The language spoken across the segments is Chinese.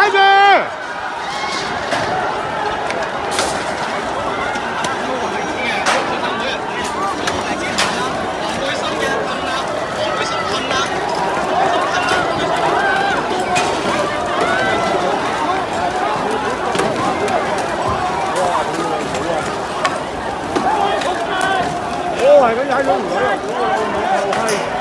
타이즈! 오, 이건 야, 이거 뭐야? 오, 하이.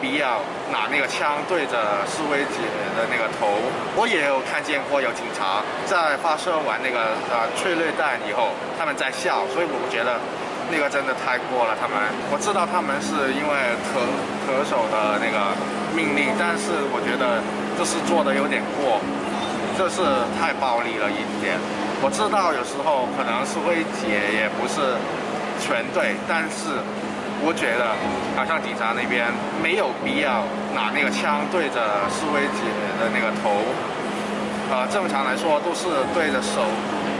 必要拿那个枪对着示威者的那个头，我也有看见过有警察在发射完那个呃催泪弹以后，他们在笑，所以我觉得那个真的太过了。他们我知道他们是因为可可手的那个命令，但是我觉得这是做的有点过，这是太暴力了一点。我知道有时候可能是威姐也不是全对，但是。我觉得，好像警察那边没有必要拿那个枪对着示威者的那个头，呃，正常来说都是对着手、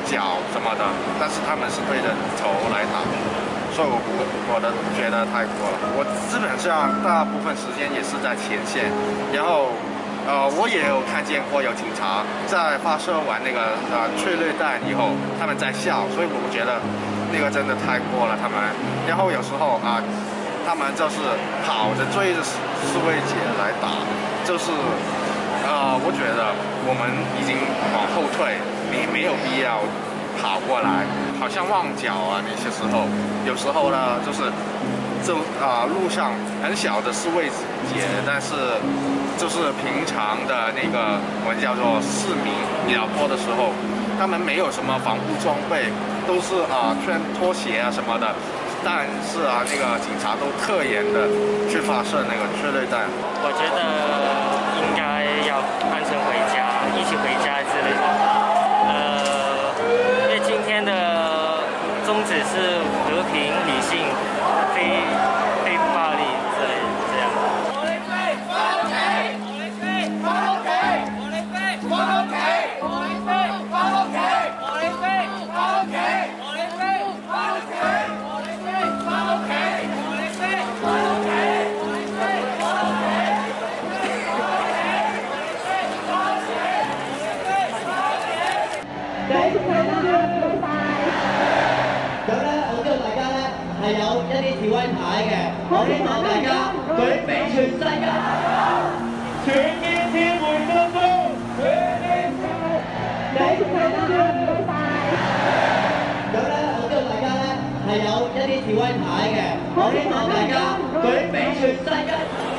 脚什么的，但是他们是对着头来打，所以我不，我的觉得太过了。我基本上大部分时间也是在前线，然后，呃，我也有看见过有警察在发射完那个呃催泪弹以后，他们在笑，所以我觉得。那个真的太过了，他们，然后有时候啊，他们就是跑着追着四位姐来打，就是，呃，我觉得我们已经往后退，你没有必要跑过来，好像旺角啊那些时候，有时候呢就是，就啊路上很小的四位姐，但是就是平常的那个我们叫做市民要播的时候。他们没有什么防护装备，都是啊穿拖鞋啊什么的，但是啊那个警察都特严的去发射那个催泪弹。我觉得应该要安全回家，一起回家之类的。呃，因为今天的宗旨是和平、理性、非。咁咧，我知道大家咧係有一啲示威牌嘅，我希望大家舉俾全世界，全面支援中中，全面支援中中。咁咧，我知道大家咧係有一啲示威牌嘅，我希望大家舉俾全世界。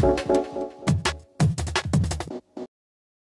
Música